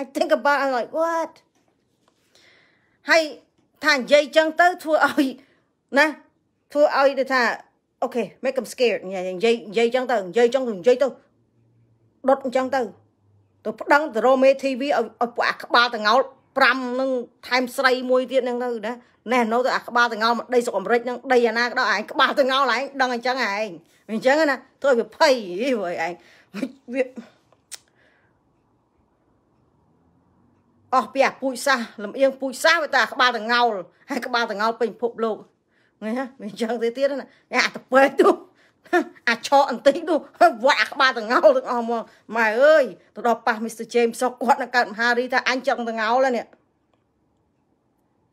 I think about I'm like what ហើយថានិយាយចឹងទៅធ្វើឲ្យណាធ្វើឲ្យដូចថា okay make them scared និយាយនិយាយចឹងទៅនិយាយចឹងទៅនិយាយទៅដុតអញ្ចឹងទៅទៅប្តឹងទៅរមេ TV ឲ្យឲ្យពួកអាក្បាលតងោល5នឹងថែមស្រីមួយទៀតហ្នឹងទៅណាណែនៅទៅអាក្បាលតងោលមកដីស្រុកអាមេរិកហ្នឹងដីអាណាក៏ដោយឯងក្បាលតងោលឯងដឹងអញ្ចឹងឯងអញ្ចឹងណាធ្វើឲ្យវាភ័យហីឯងវា អស់ពីអាពូជសាសលំអៀងពូជសាសវាតែក្បាលតងោលហើយក្បាលតងោលពេញពិភពលោកឃើញហ៎វាអញ្ចឹងទៅទៀតណាអាតពេទៅអាចឆក់បន្តិចនោះវាក់ក្បាលតងោលទាំងអស់មកម៉ែអើយទៅដល់ប៉ះ Mr James សុកគាត់នឹងកើតមហារីថាអញចង់តងោលនេះ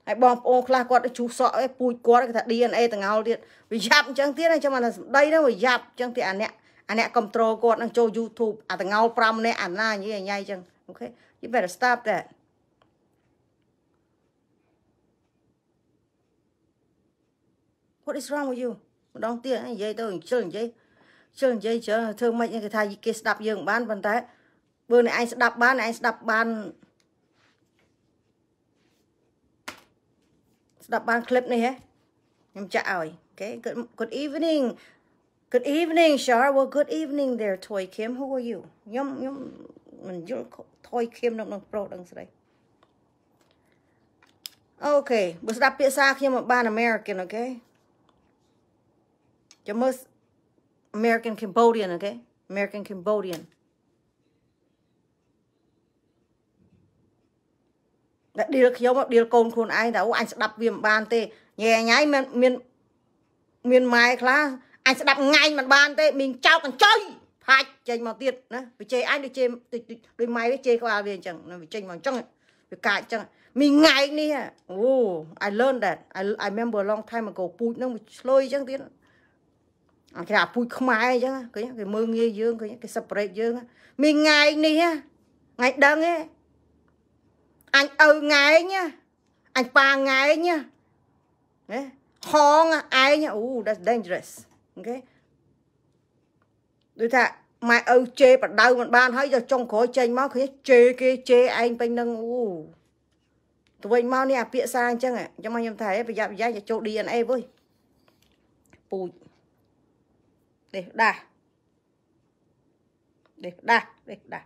ហើយបងប្អូនខ្លះគាត់ជុះសក់ឯពូជគាត់គេថា DNA តងោលទៀតវាយ៉ាប់អញ្ចឹងទៀតចាំថាសម្ដីហ្នឹងវាយ៉ាប់អញ្ចឹងទីអាអ្នកអាអ្នកគ្រប់ត្រូលគាត់នឹងចូល YouTube អាតងោល5នាក់អាណាញ៉ៃញ៉ៃអញ្ចឹងអូខេ you better stop that What is wrong with you ម្ដងទៀតនិយាយទៅជិលនិយាយជិលនិយាយជិលធ្វើម៉េចគេថាគេស្ដាប់យើងបានប៉ុន្តែបើអ្នកឯងស្ដាប់បានអ្នកឯងស្ដាប់បានស្ដាប់បានคลิปនេះហ៎ខ្ញុំចាក់ឲ្យ Okay good good evening Good evening Shar well good evening there Toy Kim who are you ខ្ញុំខ្ញុំមិនយល់ Toy Kim នៅក្នុងប្រូដឹងស្រីអូខេបើស្ដាប់ពាក្យសារខ្ញុំមកបាន American okay You're most American Cambodian, okay? American Cambodian. តែឌីលខ្ញុំឌីលកូនខ្លួនឯងតែអូអញស្ដាប់វាមិនបានទេញ៉ែញ៉ៃមានមានមានម៉ែខ្លះអញស្ដាប់ងាយមិនបានទេមីងចោកកញ្ចុយផាច់ចេញមកទៀតណាវាជេរអញដូចជេរដូចម៉ែវាជេរក្បាលវាអញ្ចឹងវាចេញមកអញ្ចឹងវាកាចអញ្ចឹងមីងងាយនេះអូ I learned that I I remember a long time ago ពូជនឹងវាឆ្លុយអញ្ចឹងទៀត គេអាពូជខ្មែរអញ្ចឹងឃើញគេមើងងាយយើងឃើញគេ separate យើងមានថ្ងៃនេះថ្ងៃដឹងទេអញឪថ្ងៃញអញប៉ាថ្ងៃញណាហងឯងអូ that's dangerous អូខេដូចថាម៉ែឪជេបដៅមិនបានហើយទៅចុងក្រោយចេញមកឃើញជេគេជេឯងពេញនឹងអូទៅវិញមកនេះអាពាក្យសារអញ្ចឹងចាំមកខ្ញុំថាប្រយ័ត្នប្រយែងចូល DNA វើយពូជ Để đà. Để đà, để đà.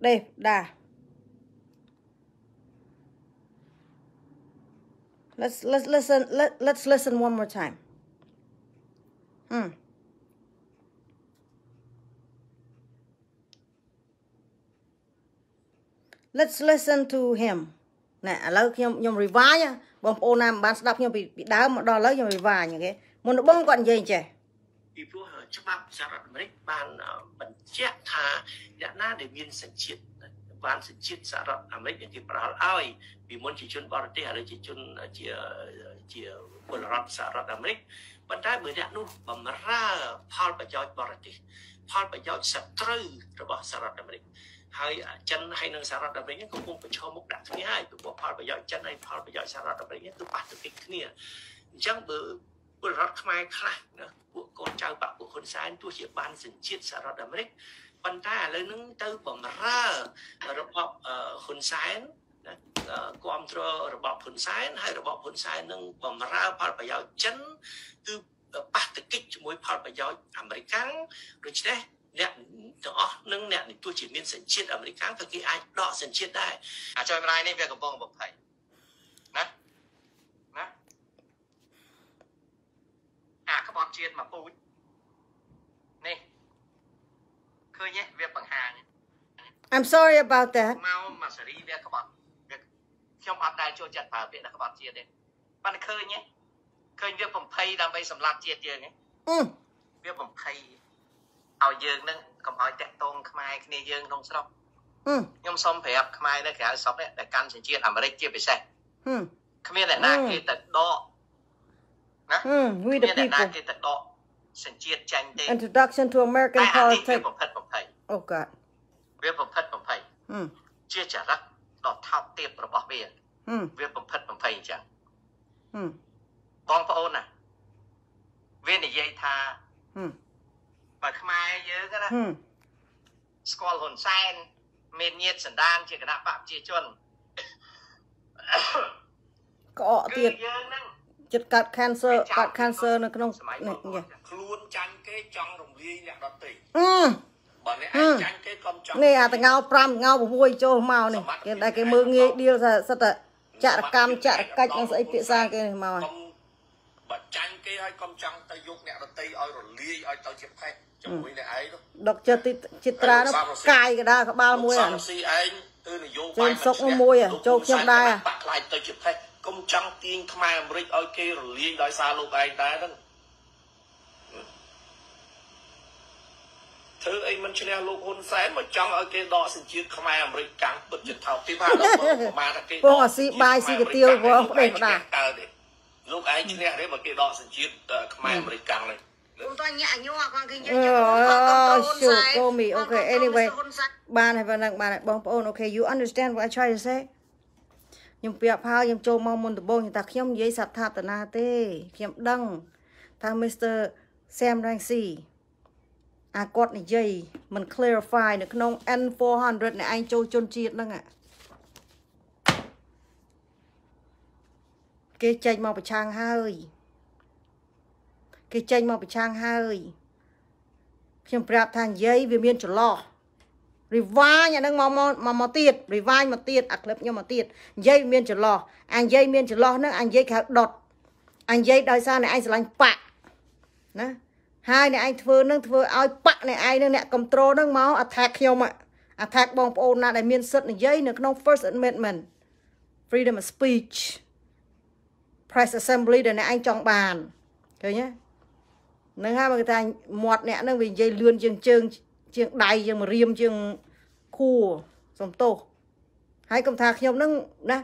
Để đà. Let's let's listen let let's listen one more time. Hmm. Let's listen to him ណែឥឡូវខ្ញុំខ្ញុំ revive បងប្អូនណាមិនបានស្ដាប់ខ្ញុំពីពីដើមមកដល់ឥឡូវខ្ញុំ revive អូខេមុនដំបូងគាត់និយាយចេះ ពីព្រោះច្បាប់សហរដ្ឋអាមេរិកបានបញ្ជាក់ថាអ្នកណាដែលមានសញ្ជាតិបានសញ្ជាតិសហរដ្ឋអាមេរិកគេផ្ដល់ឲ្យពីមុនជាជនបរទេសឥឡូវជាជនជាជាពលរដ្ឋសហរដ្ឋអាមេរិកប៉ុន្តែបើអ្នកនោះបំរើផលប្រយោជន៍បរទេសផលប្រយោជន៍សត្រូវរបស់សហរដ្ឋអាមេរិកហើយចិនហើយនិងសហរដ្ឋអាមេរិកកំពុងប្រឈមមុខដាក់គ្នាហើយពីព្រោះផលប្រយោជន៍ចិនហើយផលប្រយោជន៍សហរដ្ឋអាមេរិកគឺប៉ះទង្គិចគ្នាអញ្ចឹងបើ ពលរដ្ឋខ្មែរខ្លះណាពួកកូនចៅបាក់ពួកហ៊ុនសែនទោះជាបានសញ្ជាតិសហរដ្ឋអាមេរិកប៉ុន្តែឥឡូវហ្នឹងទៅបំរើរបបហ៊ុនសែនណាគ្រប់គ្រងរបបហ៊ុនសែនហើយរបបហ៊ុនសែននឹងបំរើផលប្រយោជន៍ចិនគឺប៉ះទង្គិចជាមួយផលប្រយោជន៍អាមេរិកដូច្នេះអ្នកទាំងអស់នឹងអ្នកទោះជាមានសញ្ជាតិអាមេរិកក៏គេអាចដកសញ្ជាតិដែរអាចឲ្យម្លាយនេះវាកំពុងបំភ័យណាអាក្បត់ ជាតិមកពូជនេះឃើញទេវាបង្ហាញ I'm sorry about that មកមកសេរីវាក្បត់ខ្ញុំអត់ដែលចូលចិត្តប្រើពាក្យថាក្បត់ជាតិទេប៉ុន្តែឃើញទេឃើញវាបំភ័យដើម្បីសម្លាប់ជាតិយើងទេវាបំភ័យឲ្យយើងនឹងកុំឲ្យតាក់ទងខ្មែរគ្នាយើងក្នុងស្រុកខ្ញុំសូមប្រាប់ខ្មែរនៅក្រៅស្រុកនេះដែលកាន់សញ្ជាតិអាមេរិកជាពិសេសគ្មានអ្នកណាគេទៅដក ណា we the people គេទៅដកសញ្ជាតិចាញ់ទេ Introduction to American politics ប្រភេទប្រភេទ Oh god វាប្រភេទប្រភេទជាចរិតដ៏ថោកទាបរបស់វាវាប្រភេទប្រភេទអញ្ចឹងបងប្អូនណាវានិយាយថាបើខ្មែរយើងណាស្គាល់ហ៊ុនសែនមានញាតសន្តានជាគណៈបកប្រជាជនក្អកទៀតយើងហ្នឹង ចិត្តកើត cancer កើត cancer នៅក្នុងនេះខ្លួនចាញ់គេចង់រំលាយអ្នកដទៃអឺបើអ្នកឯងចាញ់គេកុំចង់នេះអាតងោ5ងោ6ចូលមកនេះគេដែលគេមើងងាយឌីលថាសិតតែចរកម្មចរកិច្ចនឹងស្អីភាសាគេនេះមកបើចាញ់គេឲ្យកុំចង់ទៅយកអ្នកដទៃឲ្យរលាយឲ្យទៅជាផេះជាមួយអ្នកឯងដុកចិត្តចិត្រានោះកាយកដាក្បាលមួយអាស៊ីឯងគឺនយោបាយចូលសុកមួយចូលខ្ញុំដែរបាក់ខ្លាយទៅជាផេះកុំ ចង់ទាញខ្មែរអាមេរិកឲ្យគេរលាយដោយសារលោកឯងដែរហ្នឹងធ្វើអីមិនឈ្នះលោកហ៊ុនសែនមកចង់ឲ្យគេដកសញ្ជាតិខ្មែរអាមេរិកកាំងពិតជាថោកទីថាដល់ប្រមាណគេពងអាស៊ីបាយស៊ីកាទៀវផងផ្ដេសផ្ដាកើតទេលោកឯងឈ្នះទេបើគេដកសញ្ជាតិខ្មែរអាមេរិកកាំងនេះអូតញាក់ញ័រគាត់គេនិយាយអូជូកូមីអូខេ anyway បានហើយប៉ុណ្ណឹងបានហើយបងប្អូនអូខេ you understand what I try to say ខ្ញុំប្រាប់ហើយខ្ញុំចូលមកមុនដំបូងខ្ញុំថាខ្ញុំនិយាយសត្វថាតនាទេខ្ញុំដឹងថា Mr Sam Rangsi អាគាត់និយាយមិន clarify នៅក្នុង N400 នៃឯងចូលជនជាតិហ្នឹងគេចេញមកប្រឆាំងហើយគេចេញមកប្រឆាំងហើយខ្ញុំប្រាប់ថានិយាយវាមានចន្លោះ rewind អានឹងមកមកមកទៀត rewind មកទៀតអា clip ខ្ញុំមកទៀតនិយាយមានចន្លោះអានិយាយមានចន្លោះហ្នឹងអានិយាយខៅដុតអានិយាយដោយសារអ្នកឯងស្រឡាញ់បាក់ណាហើយអ្នកឯងធ្វើនឹងធ្វើឲ្យបាក់អ្នកឯងនឹងអ្នកគ្រប់គ្រងនឹងមក attack ខ្ញុំ attack បងប្អូនណាដែលមានសិទ្ធិនិយាយនៅក្នុង First Amendment freedom of speech press assembly ដែលអ្នកឯងចង់បានឃើញទេនឹងហើយមកថាមាត់អ្នកនឹងវានិយាយលឿនជាងជើង ជាងដៃជាងរៀមជាងខួរសំទោសហើយកុំថាខ្ញុំនឹងណា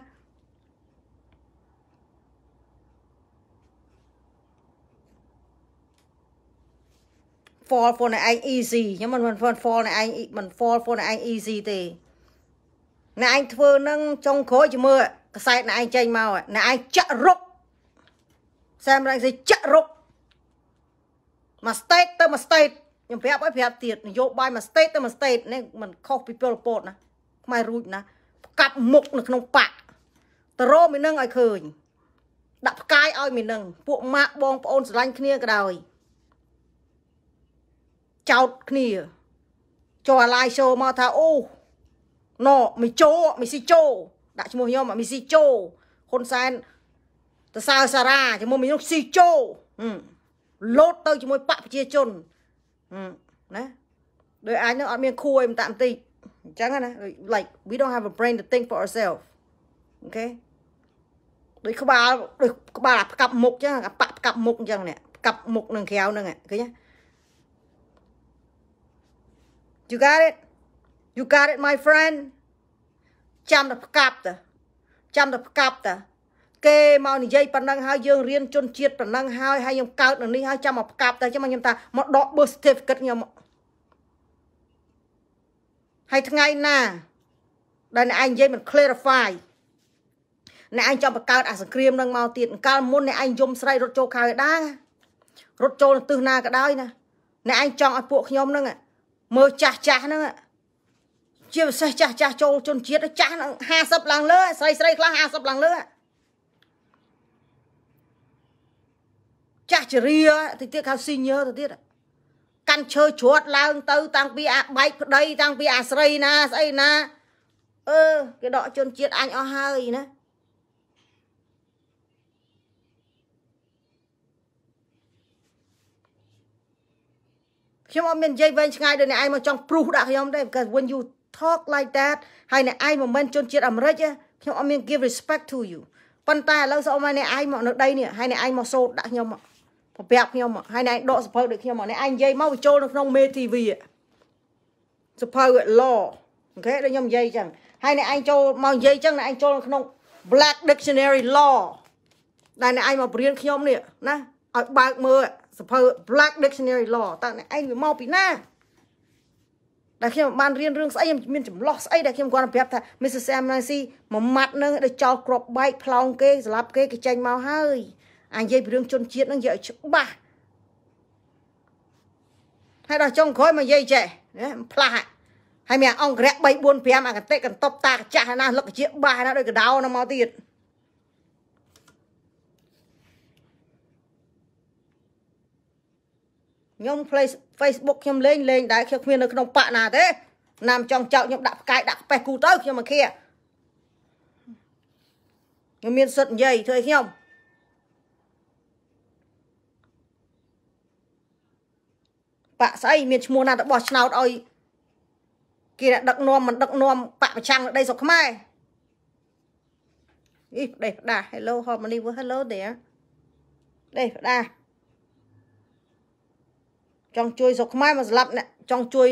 fall for អ្នកឯង easy ខ្ញុំមិនមិន fall អ្នកឯងមិន fall for អ្នកឯង easy ទេអ្នកឯងធ្វើនឹងចុងក្រោយជាមើលកសែតអ្នកឯងចេញមកអ្នកឯងចាក់រុកសាមរងស៊ីចាក់រុកមក state ទៅមក state ខ្ញុំប្រាប់ឲ្យប្រាប់ទៀតនយោបាយមក state ទៅមក state នេះมันខុសពីពលពតណាខ្មែររួចណាកាប់មុខនៅក្នុងបាក់តរោមីនឹងឲ្យឃើញដាក់ផ្កាយឲ្យមីនឹងពួកម៉ាក់បងប្អូនស្រឡាញ់គ្នាក៏ដោយចោតគ្នាចូលអាឡាយ show មកថាអូណូមីជោមីស៊ីជោដាក់ឈ្មោះខ្ញុំមីស៊ីជោហ៊ុនសែនតសើសារ៉ាជាមួយមីនោះស៊ីជោលោតទៅជាមួយបកប្រជាជន ណាដោយអាចនឹងអត់មានខួរអីមិនតាក់បន្តិចអញ្ចឹងណា like we don't have a brain to think for ourselves okay ដូចក្បាលដូចក្បាលអាផ្កាប់មុខអញ្ចឹងអាបាក់ផ្កាប់មុខអញ្ចឹងនេះផ្កាប់មុខនឹងក្រៅហ្នឹងឃើញទេ You got it? You got it my friend ចាំតែផ្កាប់តចាំតែផ្កាប់ត គេមកនិយាយប៉ុណ្ណឹងហើយយើងរៀនជនជាតិប៉ុណ្ណឹងហើយហើយខ្ញុំកើតនៅនេះហើយចាំមកផ្កាប់ទៅចាំមកខ្ញុំថាមកដក birth certificate ខ្ញុំហើយថ្ងៃណាដែលអ្នកឯងនិយាយមិន clarify អ្នកឯងចង់បង្កើតអាសង្គ្រាមនឹងមកទៀតកាលមុនអ្នកឯងយំស្រីរត់ចូលខៅដែររត់ចូលទៅទិសណាក៏ដោយណាអ្នកឯងចង់ឲ្យពួកខ្ញុំហ្នឹងមើលចាស់ចាស់ហ្នឹងជាពិសេសចាស់ចាស់ចូលជនជាតិចាស់50ឡើងលើស្រីស្រីខ្លះ50ឡើងលើ ចាស់ជរាតិចទៀតហៅស៊ីញើទៅទៀតកាន់ឈើជ្រាត់ឡើងទៅតាំងពីអាបែកប្តីតាំងពីអាស្រីណាស្អីណាអឺគេដកជនជាតិអញអស់ហើយណាខ្ញុំអត់មាននិយាយវែងឆ្ងាយដូចអ្នកឯងមកចង់ព្រុសដាក់ខ្ញុំទេ because when you talk like that ហើយអ្នកឯងមិនមែនជនជាតិអាមេរិកខ្ញុំអត់មាន give respect to you ប៉ុន្តែឥឡូវសូមឲ្យអ្នកឯងមកនៅដីនេះហើយអ្នកឯងមកសូត្រដាក់ខ្ញុំមក ប្រាប់ខ្ញុំហើយអ្នកឯងដកសភៅដូចខ្ញុំមកអ្នកឯងនិយាយមកវាចូលនៅក្នុងមេ TV សភៅ law អូខេដូចខ្ញុំនិយាយចឹងហើយអ្នកឯងចូលមកនិយាយចឹងអ្នកឯងចូលនៅក្នុង Black Dictionary Law ដែលអ្នកឯងមកបរៀនខ្ញុំនេះណាឲ្យបើកមើលសភៅ Black Dictionary Law តើអ្នកឯងវាមកពីណាដែលខ្ញុំបានរៀនរឿងស្អីមានចម្លោះស្អីដែលខ្ញុំគាត់ប្រាប់ថា Mr. Sam Nancy មួយម៉ាត់នឹងដែលចោលក្របបែកផ្លោងគេស្លាប់គេគេចេញមកហើយ អានិយាយពីរឿងជនជាតិនឹងនិយាយឲ្យច្បាស់ហើយដល់ចុងក្រោយមកនិយាយចេះណាផ្លាស់ហើយមានអង្គរៈ3 4 5អាកតិកន្តប់តាកចាស់ណាលឹកជាបាសណាដូចកដោណាមកទៀតខ្ញុំ Facebook ខ្ញុំលេងលេងដែរខ្ញុំគ្មាននៅក្នុងបាក់ណាទេណាមចង់ចោកខ្ញុំដាក់ផ្កាយដាក់ផ្ពេះគូទៅខ្ញុំមកឃាខ្ញុំមានសិទ្ធនិយាយធ្វើឲ្យខ្ញុំ បាក់ស្អីមានឈ្មោះណាទៅបោះឆ្នោតឲ្យគេដឹកនាំមិនដឹកនាំបាក់ប្រឆាំងនៅដីស្រុកខ្មែរអីផ្ដេសផ្ដា Hello Harmony Hello there ដេសផ្ដាចង់ជួយស្រុកខ្មែរមកស្លាប់អ្នកចង់ជួយ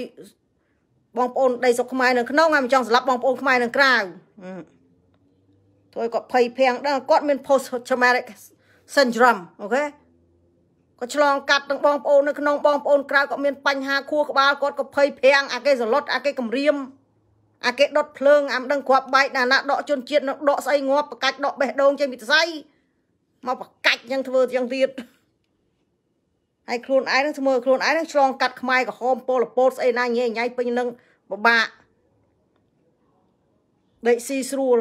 បងប្អូនដីស្រុកខ្មែរនៅក្នុងហើយមិនចង់ស្លាប់បងប្អូនខ្មែរនៅក្រៅធ្វើគាត់ភ័យភាំងដឹងគាត់មាន post traumatic syndrome អូខេ គាត់ឆ្លងកាត់ទាំងបងប្អូននៅក្នុងបងប្អូនក្រៅក៏មានបញ្ហាខួរក្បាលគាត់ក៏ភ័យភាំងអាគេសឡុតអាគេគំរាមអាគេដុតភ្លើងអាមិនដឹងគ្រាប់បែកណាណាដកជនជាតិនឹងដកស្អីងាប់បកាច់ដកបេះដូងចេញពីសរសៃមកបកាច់យ៉ាងធ្វើយ៉ាងទៀតហើយខ្លួនឯងនឹងធ្វើខ្លួនឯងនឹងឆ្លងកាត់ខ្មែរក្រហមពលពតស្អីណាញ៉ៃញ៉ៃពេញនឹងពិបាកដេកស៊ីស្រួល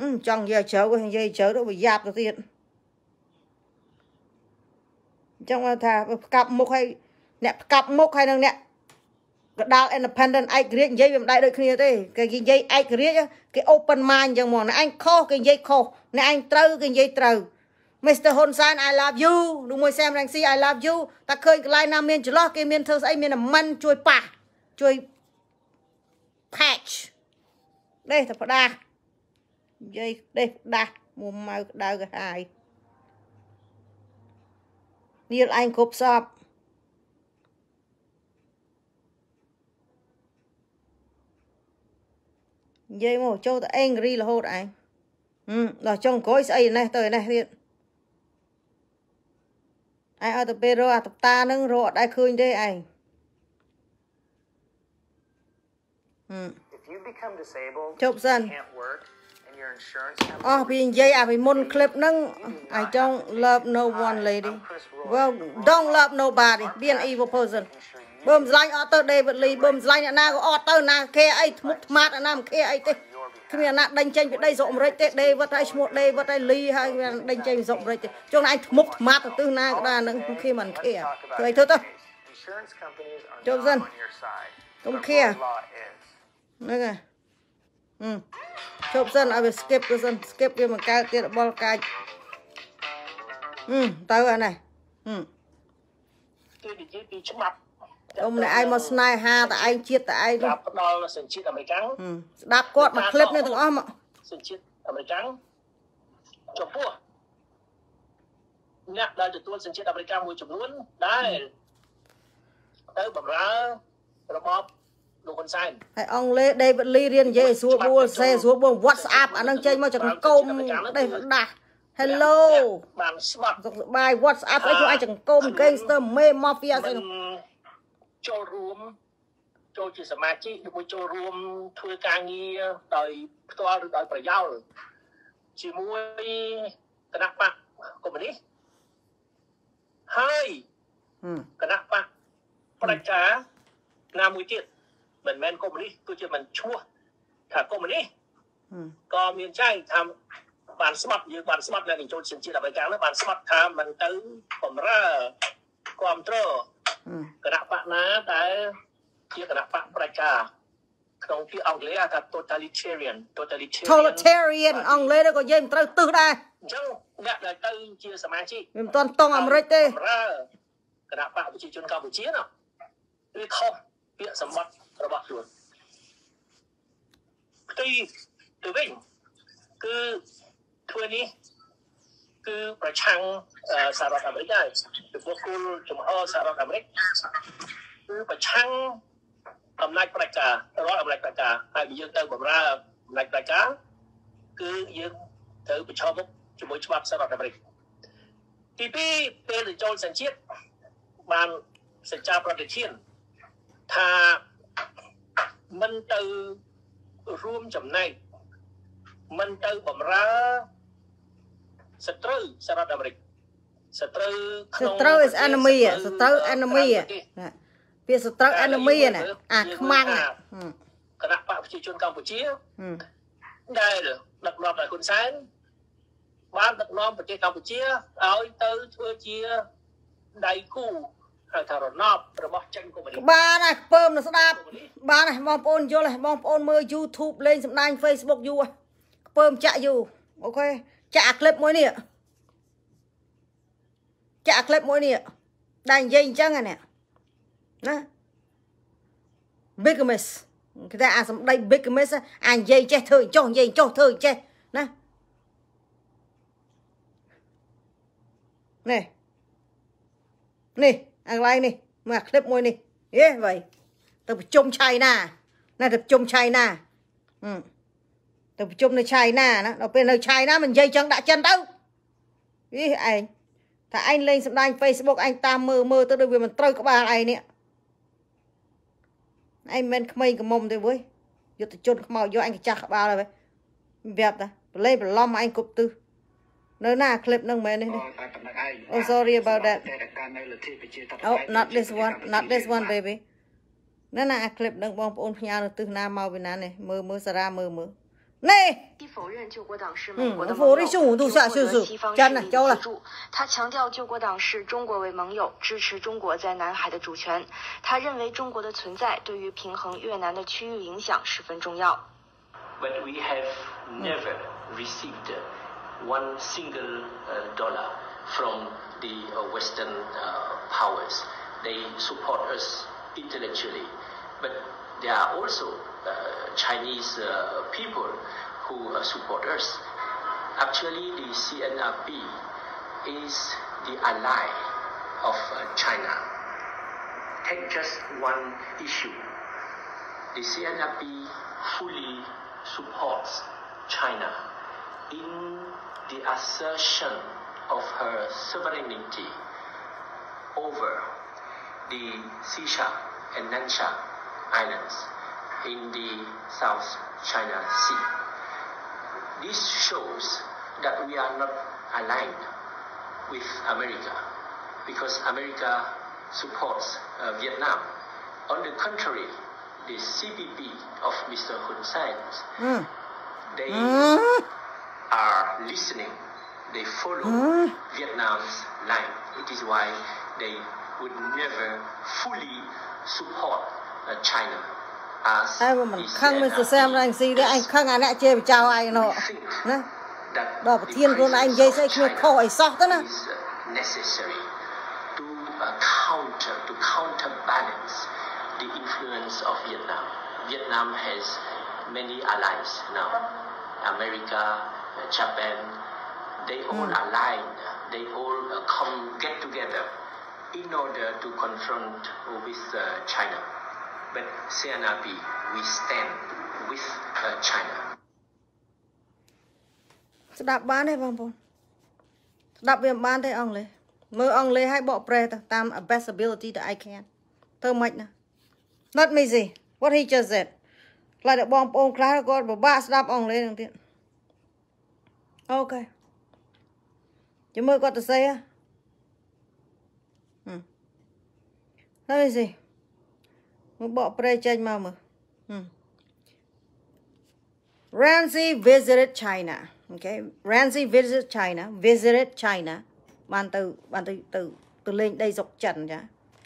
អឺចង់និយាយជ្រៅនិយាយជ្រៅទៅវាយ៉ាប់ទៅទៀត អញ្ចឹងថាផ្កាប់មុខហើយអ្នកផ្កាប់មុខហើយនឹងអ្នកកដាល independent ឯករាជ្យនិយាយវាមិនដែរដូចគ្នាទេគេនិយាយឯករាជ្យគេ open mind អញ្ចឹងហ្មងអ្នកឯងខុសគេនិយាយខុសអ្នកឯងត្រូវគេនិយាយត្រូវ Mr. Hun Sen I love you នោះមួយ Sam Rangsi I love you តែឃើញកន្លែងណាមានចន្លោះគេមានធ្វើស្អីមានអាមិនជួយប៉ះជួយ patch ដេះតែផ្ដាស់និយាយដេះផ្ដាស់មុំម៉ៅក្តៅក៏ហាយ នាលឯងគ្រប់សពនិយាយមកចូលទៅអេងរីរហូតឯងហឹមដល់ចុងក្រោយស្អីនេះទៅនេះទៀតឯងឲ្យទៅពេលរកអាតតានឹងរកអត់ដែរឃើញទេឯង If you become disabled ជប់សិន can't work and your insurance company អស់ពីនិយាយអាពីមុន clip ហ្នឹង I don't love no one lady well don't love nobody be an evil person បើមិនស្រឡាញ់អត់ទៅ David Lee បើមិនស្រឡាញ់អ្នកណាក៏អត់ទៅណាខេអីធ្មុកថ្មាតអ្នកណាមិនខេអីទេគ្មានអ្នកដេញចេញពីដីស្រុកអាមេរិកទេដេវត្តហើយឈ្មោះដេវត្តហើយលីហើយមានដេញចេញពីស្រុកអាមេរិកទេចុងឯងធ្មុកថ្មាត់ទៅទិសណាក៏ដែរនឹងគេមិនខេធ្វើអីធ្វើទៅចុះសិនកុំខេហ្នឹងហើយហឹម ជប់សិនឲ្យវា skip ទៅសិន skip វាមកកើតទៀតបលកាច់ហឹមទៅអានេះហឹមគឺនិយាយពីច្បាប់អ៊ំអ្នកឯងមកស្នេហាតឯងជាតិតឯងស្ដាប់ផ្ដល់សញ្ជាតិអាមេរិកស្ដាប់គាត់មកคลิปនេះទាំងអស់មកសញ្ជាតិអាមេរិកចំពោះអ្នកដែលទទួលសញ្ជាតិអាមេរិកមួយចំនួនដែលទៅបម្រើរបបលោក ហ៊ុនសែនហើយអង់គ្លេស David Lee រៀននិយាយឲ្យស្រួលបួលសេស្រួលបួល WhatsApp អានឹងចេញមកចង្កុំដេះដាស់ Hello បានស្បាត់សុខសប្បាយ WhatsApp អីជួយឲ្យចង្កុំ gangster មេ mafia ស្អីចូលរួមចូលជាសមាជិកឬមួយចូលរួមធ្វើការងារដោយផ្ទាល់ឬដោយប្រយោលជាមួយគណៈបកកុម្មុយនីសហើយគណៈបកប្រជាណាមួយទៀត មិនមែនកុម្មុយនីសទោះជាមិនឈ្មោះថាកុម្មុយនីសក៏មានចែងថាបានស្មាត់យើងបានស្មាត់នៅក្នុងចូលជាតិអមេរិកនោះបានស្មាត់ថាមិនទៅបំរើគ្រប់គ្រងគណៈបកណាដែលជាគណៈបកប្រជាក្នុងពាក្យអង់គ្លេសថា totalitarian totalitarian អង់គ្លេសក៏និយាយមិនត្រូវទឹះដែរអញ្ចឹងអ្នកដែលទៅជាសមាជិកវាមិនទាន់តង់អាមេរិកទេគណៈបកប្រជាជនកម្ពុជាណាវាខុសពាក្យសម្បត្តិ របស់ខ្លួនផ្ទុយទៅវិញគឺធ្វើនេះគឺប្រឆាំងសហរដ្ឋអាមេរិកហើយពីព្រោះគោលចំហសហរដ្ឋអាមេរិកគឺប្រឆាំងអំណាចប្រជារដ្ឋអំណាចប្រជាហើយយើងទៅបម្រើអំណាចប្រជាគឺយើងត្រូវប្រឈមមុខជាមួយច្បាប់សហរដ្ឋអាមេរិកទី2ពេលទៅចូលសញ្ជាតិបានសច្ចាប្រតិធានថា មិនទៅរួមចំណែកមិនទៅបម្រើសត្រូវសហរដ្ឋអាមេរិកសត្រូវក្នុងសត្រូវ is enemy សត្រូវ enemy ពាក្យសត្រូវ enemy ណាអាខ្មាំងណាគណៈបកប្រជាជនកម្ពុជាដែលដឹកនាំដោយហ៊ុនសែនបានដឹកនាំប្រទេសកម្ពុជាឲ្យទៅធ្វើជាដៃគូហៅ ថារណបរបស់ចិនកុម្មុយនីសបានហើយពើមនៅស្ដាប់បានហើយបងប្អូនយល់ហើយបងប្អូនមើល YouTube លេងសម្ដែង Facebook យូរពើមចាក់យូរអូខេចាក់អាคลิปមួយនេះចាក់អាคลิปមួយនេះដែលនិយាយអញ្ចឹងណាណា bigamous គេថាអាសម្ដី bigamous អានិយាយចេះធ្វើចុះនិយាយចុះធ្វើចេះណានេះនេះ អាកន្លែងនេះមកអាឃ្លីបមួយនេះហេវ៉ៃទៅប្រជុំឆៃណាណាទៅប្រជុំឆៃណាទៅប្រជុំនៅឆៃណាណាដល់ពេលនៅឆៃណាមិននិយាយចឹងដាក់ចិនទៅហេឯងថាឯងលេងសម្ដែង Facebook ឯងតាមមើលមើលទៅដូចវាមិនត្រូវក្បាលឯងនេះឯងមិនក្មេងកមុំទេវើយយុទ្ធជនខ្មោចយកឯងកាចាស់ក្បាលហើយប្រាប់តាប្រឡេប្រឡំឯងគប់ទឹះ No, nah, clip no man. Oh, sorry about that. Oh, not this one, not this one, baby. No, nah, clip no bomb on piano to now, my banana, murmur, sara, murmur. 内，嗯，我否认圣母度下迅速，真的交了。他强调救国党视中国为盟友，支持中国在南海的主权。他认为中国的存在对于平衡越南的区域影响十分重要。But we have never received one single dollar from the Western powers. They support us intellectually, but there are also uh, Chinese uh, people who uh, support us. Actually, the CNRP is the ally of China. Take just one issue. The CNRP fully supports China in the assertion of her sovereignty over the Sisha and Nansha Islands in the South China Sea. This shows that we are not aligned with America because America supports uh, Vietnam. On the contrary, the CPP of Mr. Hun Sen, mm. they mm. Are listening, they follow mm. Vietnam's line. It is why they would never fully support uh, China ហើយមិនខឹងមិនសរសើររងស៊ីទេអញខឹងអាអ្នកជេរបចៅឯងនោះណាដល់ប្រធានខ្លួនឯងនិយាយស្អីគ្នាខុសអីសោះទៅណា necessary to uh, counter to counterbalance the influence of Vietnam. Vietnam has many allies now. America, Japan, they all mm. align. They all uh, come get together in order to confront with uh, China. but CNRP we stand with uh, China ស្ដាប់បានទេបងប្អូនស្ដាប់វាមិនបានទេអង់គ្លេសមើលអង់គ្លេសឲ្យបកប្រែទៅតាម best ability that I can ធ្វើម៉េចណា Let me see what he just said ខ្លាចតែបងប្អូនខ្លះគាត់ពិបាកស្ដាប់អង់គ្លេសនឹងទៀតអូខេចាំមើលគាត់ទៅសេហ៎ Let me see មកបកប្រែចេញមកមើល Ramsey visited China okay Ramsey visited China visited China បានទៅបានទៅទៅទៅលេងដីស្រុកចិនចា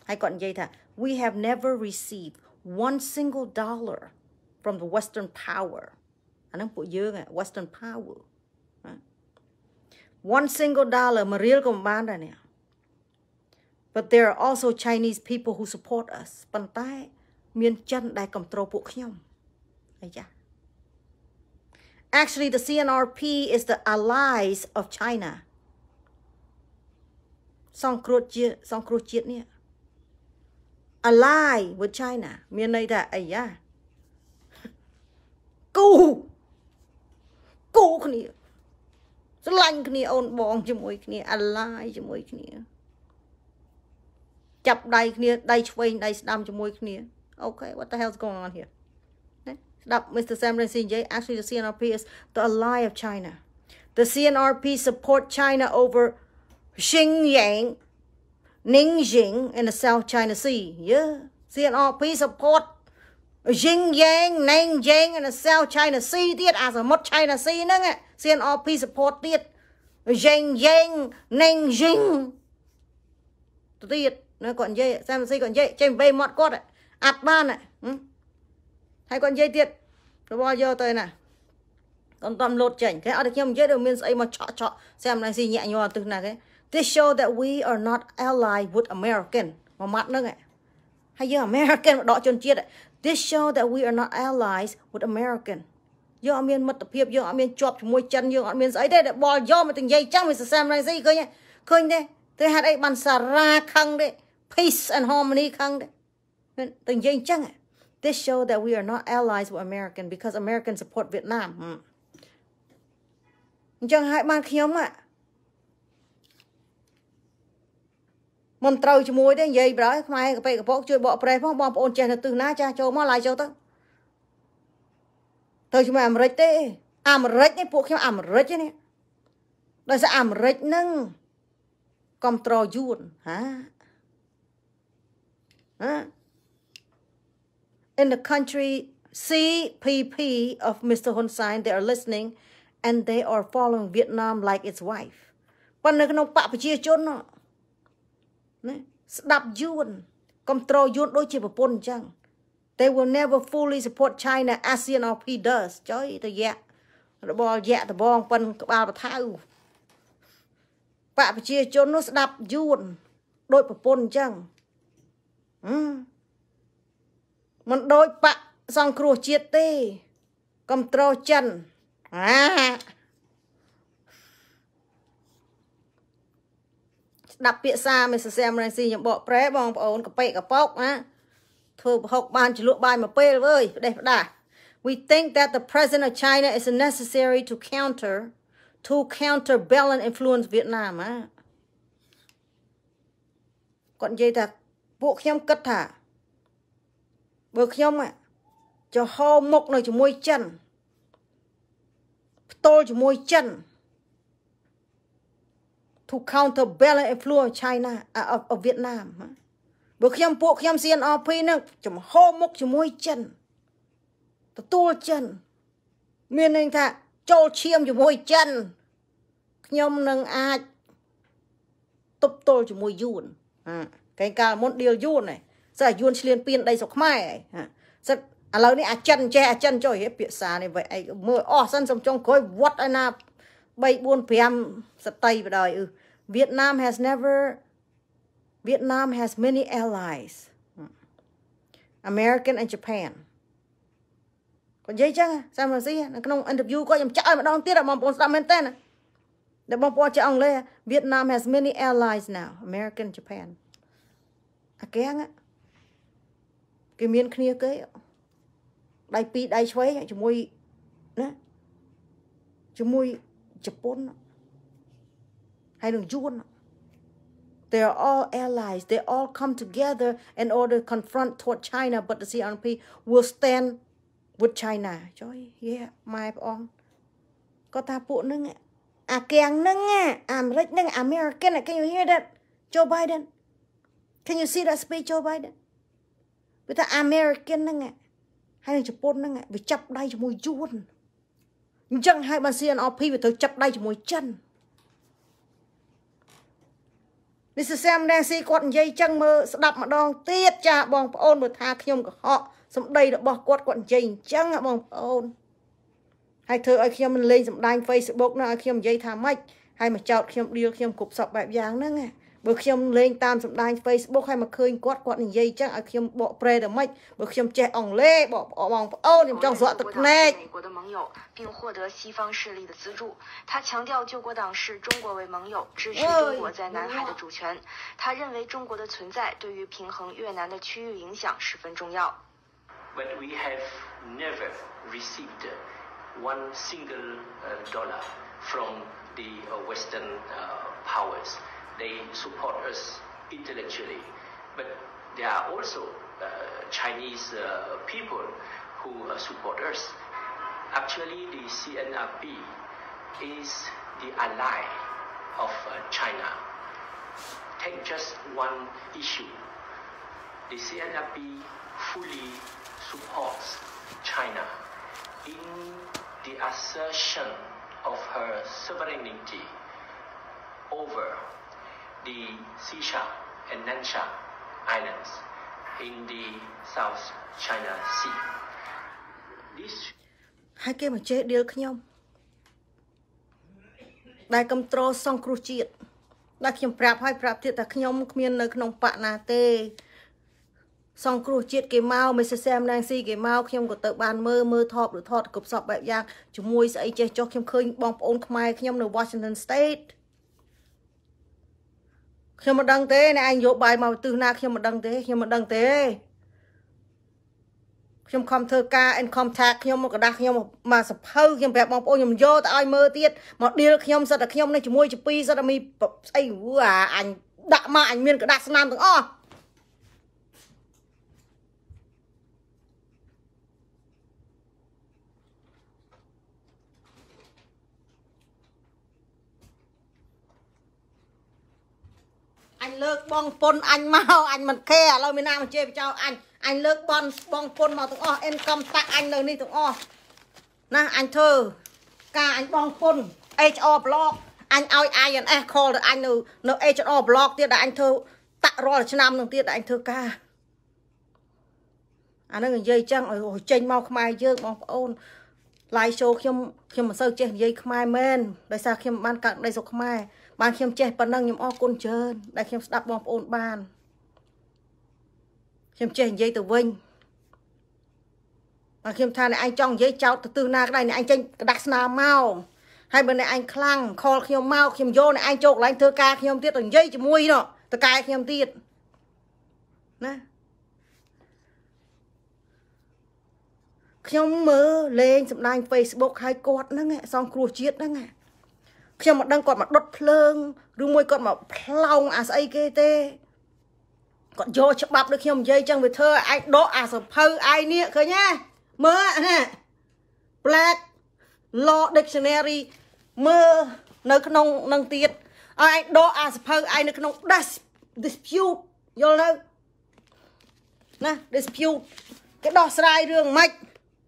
ហើយគាត់និយាយថា we have never received one single dollar from the western power អាហ្នឹងពួកយើង western power one single dollar មួយរៀលក៏មិនបានដែរនេះ but there are also Chinese people who support us ប៉ុន្តែ មានចិនដែលគ្រប់គ្រងពួកខ្ញុំអីចា Actually the CNRP is the allies of China សង្គ្រោះជាតិសង្គ្រោះជាតិនេះ ally with China មានន័យថាអីយ៉ា គូគូគ្នាស្រឡាញ់គ្នាអូនបងជាមួយគ្នា ally ជាមួយគ្នាចាប់ដៃគ្នាដៃឆ្វេងដៃស្ដាំជាមួយគ្នា Okay, what the hell's going on here? Stop, Mr. Sam J. Actually, the CNRP is the ally of China. The CNRP support China over Xinjiang, Ningjing in the South China Sea. Yeah, CNRP support Xinjiang Nanjing and the South China Sea ទៀតអាសមុទ្រ China Sea ហ្នឹង CNRP support ទៀត Xinjiang Nanjing ទៀតណាគាត់និយាយសាមស៊ីគាត់និយាយចេញបេមាត់គាត់អាត់បានហើយគាត់និយាយទៀតរបស់យកទៅណាកុំតំលោតចេញគេអត់ខ្ញុំនិយាយដូចមានស្អីមកឆក់ឆក់សាមស៊ីញាក់ញ័រទឹះណាគេ This show that we are not allied with American មួយម៉ាត់ហ្នឹងហើយយើង American មកដកជនជាតិ This show that we are not allies with American យើងអត់មានមិត្តភាពយើងអត់មានជាប់ជាមួយចិនយើងអត់មានស្អីទេដែលបលយកមកទៅនិយាយចាំវាសសាមស៊ីឃើញឃើញទេតែហេតុអីបានសារ៉ាខឹងទេ peace and harmony ខឹងទេទៅនិយាយអញ្ចឹង This show that we are not allies with American because American support Vietnam អញ្ចឹងហើយបានខ្ញុំហ่ មិនត្រូវជាមួយទេនិយាយប្រហើយខ្មែរកប៉ិកពកជួយបកប្រេះផងបងប្អូនចេះនៅទិសណាចាស់ចូលមកឡាយចូលទៅទៅជាមួយអាមេរិកទេអាមេរិកនេះពួកខ្ញុំអាមេរិកនេះដោយសារអាមេរិកនឹងគ្រប់ត្រយួនហាហា in the country CPP of Mr. Hun Sen they are listening and they are following Vietnam like its wife ប៉ុន្តែនៅក្នុងបកប្រជាជនណា ស្ដាប់យួនកុំត្រយួនដូចជាប្រពន្ធអញ្ចឹង they will never fully support China ASEAN or P does ចុយទៅយ៉ាក់របល់យ៉ាក់ដបងប៉ិនក្បាលបថៅបកប្រជាជននោះស្ដាប់យួនដូចប្រពន្ធអញ្ចឹងមិនដូចបកសង្គ្រោះជាតិទេកំត្រចិនអា ស្ដាប់ពាក្យសារមេសសែមរ៉េស៊ីខ្ញុំបកប្រែបងប្អូនកប៉ិកប៉ោកណាធ្វើប្រហុកបានជ្រលក់បាយមួយពេលវើយផ្ដេសផ្ដា We think that the president of China is necessary to counter to counterbalance influence Vietnam ណាគាត់និយាយថាពួកខ្ញុំគិតថាបើខ្ញុំចហោមុខនៅជាមួយចិនផ្ទល់ជាមួយចិន to counterbalance influence China of, of Vietnam បើខ្ញុំពួកខ្ញុំ CNRP នឹងចំហមុខជាមួយចិនទទួលចិន មានន័យថាចូលឈាមជាមួយចិនខ្ញុំនឹងអាចទប់ទល់ជាមួយយួនកែកាលមុនឌីលយួនហ្នឹងសិតយួនឆ្លៀនពៀនដីស្រុកខ្មែរសិតឥឡូវនេះអាចិនចេះអាចិនចុយពាក្យសារនេះវិញអីមើលអស់សិនសំចុងក្រោយវត្តឯណា 3 4 5សតីបដ ாய் អឺ Vietnam has never Vietnam has many allies American and Japan គាត់និយាយចឹងសាមស៊ីនៅក្នុង interview គាត់ខ្ញុំចាក់ឲ្យម្ដងទៀតបងប្អូនស្ដាប់មែនតើណាដែលបងប្អូនចេះអង់គ្លេស Vietnam has many allies now American Japan អាកៀងគេមានគ្នាគេដៃពីរដៃឆ្វេងជាមួយណាជាមួយ ជប៉ុនហើយនឹងយួន They are all allies. They all come together in order to confront toward China, but the CRP will stand with China. ចុយយេម៉ែបងគាត់ថាពួកនឹងអាកៀងនឹងអាមេរិកនឹង American can you hear that Joe Biden Can you see that speech Joe Biden វាថា American ហ្នឹងហើយនឹងជប៉ុនហ្នឹងវាចាប់ដៃជាមួយយួន អញ្ចឹងហើយបាន CNRP វាត្រូវចាប់ដៃជាមួយចិន Mr. Sam Nancy គាត់និយាយចឹងមើលស្ដាប់ម្ដងទៀតចាបងប្អូនមើលថាខ្ញុំកុហកសម្ដីរបស់គាត់គាត់និយាយអញ្ចឹងបងប្អូនហើយធ្វើឲ្យខ្ញុំមិនលេងសម្ដែង Facebook នោះឲ្យខ្ញុំនិយាយថាម៉េចហើយមកចោតខ្ញុំឌីលខ្ញុំគ្រប់សពបែបយ៉ាងហ្នឹងណា បើខ្ញុំលេងតាមសម្ដាញ Facebook ហើយមកឃើញគាត់គាត់និយាយចឹងឲ្យខ្ញុំបកប្រែទៅម៉េចបើខ្ញុំចេះអង់គ្លេសបកបងប្អូនខ្ញុំចង់ស្រក់ទឹកភ្នែក美国的盟友并获得西方势力的资助他强调救国党视中国为盟友支持中国在南海的主权他认为中国的存在对于平衡越南的区域影响十分重要 But we have never received one single dollar from the Western powers. They support us intellectually. But there are also uh, Chinese uh, people who uh, support us. Actually, the CNRP is the ally of China. Take just one issue. the CNLP fully supports China in the assertion of her sovereignty over the Xisha and Nansha Islands in the South China Sea. This ហើយគេមកជេរឌីលខ្ញុំដែលគ្រប់គ្រងសង្គ្រោះជាតិដែលខ្ញុំប្រាប់ឲ្យប្រាប់ទៀតថាខ្ញុំគ្មាននៅក្នុងបកណាទេសង្គ្រោះជាតិគេមកមីសសែមណាងស៊ីគេមកខ្ញុំក៏ទៅបានមើលមើលថតឬថតគ្រប់សពបែបយ៉ាងជាមួយស្អីចេះចុះខ្ញុំឃើញបងប្អូនខ្មែរខ្ញុំនៅ Washington State ខ្ញុំមិនដឹងទេអ្នកឯងយកបាយមកទិសណាខ្ញុំមិនដឹងទេខ្ញុំមិនដឹងទេខ្ញុំខំធ្វើការ income tax ខ្ញុំមកกระดาษខ្ញុំមកសភៅខ្ញុំប្រាប់បងប្អូនខ្ញុំយកទៅឲ្យមើលទៀតមក deal ខ្ញុំសិតតែខ្ញុំនេះជាមួយជា2សិតតែមានស្អីវ៉ាអញដាក់មកអញមានកระดาษស្នាមទាំងអស់ អញលើកបងពុនអញមកអញមិនខេឥឡូវមានណាមកជេរបចោអញអញលើកបនបងពុនមកទាំងអស់ income tax អញនៅនេះទាំងអស់ណាអញធ្វើការអញបងពុន HR block អញឲ្យ INS call ទៅអញនៅនៅ HR block ទៀតដែលអញធ្វើតាក់រាល់ឆ្នាំនឹងទៀតដែលអញធ្វើការអានឹងនិយាយចឹងឲ្យចេញមកខ្មែរយើងបងប្អូន live show ខ្ញុំខ្ញុំមិនសូវចេះនិយាយខ្មែរមែនដោយសារខ្ញុំបានកាត់ដីសុខខ្មែរ បានខ្ញុំចេះប៉ុណ្ណឹងខ្ញុំអរគុណច្រើនដែលខ្ញុំស្ដាប់បងប្អូនបានខ្ញុំចេះនិយាយទៅវិញបើខ្ញុំថាអ្នកឯងចង់និយាយចោតទៅទិសណាក៏ដោយអ្នកឯងចេញกระដាស់ស្នាមមកហើយបើអ្នកឯងខ្លាំងខលខ្ញុំមកខ្ញុំយកអ្នកឯងចូលកន្លែងធ្វើការខ្ញុំទៀតទៅនិយាយជាមួយនោះតកែខ្ញុំទៀតណាខ្ញុំមើលលេងសម្ដែង Facebook ហើយគាត់ហ្នឹងសងគ្រោះជាតិហ្នឹង ខ្ញុំមិនដឹងគាត់មកដុតភ្លើងឬមួយគាត់មកផ្លោងអាស្អីគេទេគាត់យកច្បាប់ដូចខ្ញុំនិយាយចឹងវាធ្វើឲ្យដកអាសភៅឯនេះឃើញទេមើលណា Black Law Dictionary មើលនៅក្នុងនឹងទៀតឲ្យដកអាសភៅឯនៅក្នុង dispute យល់ទៅណា dispute គេដោះស្រាយរឿងម៉េច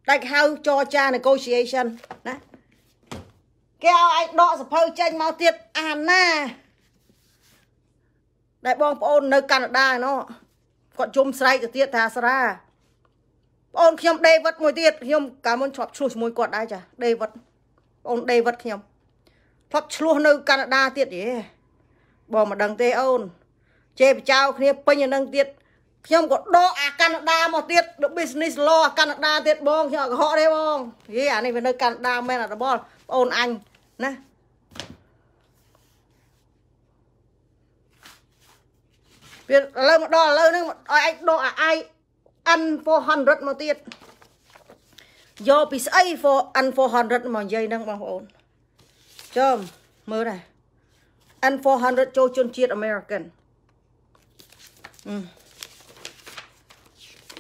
តែគេហៅចរចា negotiation ណា គេឲ្យឯងដកសភៅចេញមកទៀតអាណាដែលបងប្អូននៅកាណាដាណោះគាត់ជុំស្រែកទៅទៀតថាស្រាបងអូនខ្ញុំដេវីតមួយទៀតខ្ញុំកាលមុនធ្លាប់ឆ្លោះជាមួយគាត់ដែរចាដេវីតបងអូនដេវីតខ្ញុំធ្លាប់ឆ្លោះនៅកាណាដាទៀតយេបងមិនដឹងទេអូនជេរបចៅគ្នាពេញអានឹងទៀតខ្ញុំក៏ដកអាកាណាដាមកទៀត the business law អាកាណាដាទៀតបងខ្ញុំអត់កុហកទេបងយេអានេះវានៅកាណាដាមែនអត់បងប្អូនអញ ណាវាឥឡូវមកដល់ឥឡូវហ្នឹងឲ្យឯងដកអា I N400 មកទៀតយកពីស្អី for N400 មកនិយាយហ្នឹងបងប្អូនចាំមើលដែរ N400 ចូលជនជាតិ American